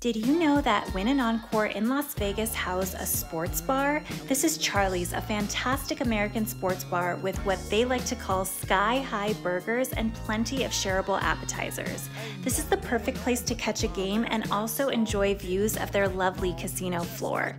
Did you know that Wynn and Encore in Las Vegas house a sports bar? This is Charlie's, a fantastic American sports bar with what they like to call sky high burgers and plenty of shareable appetizers. This is the perfect place to catch a game and also enjoy views of their lovely casino floor.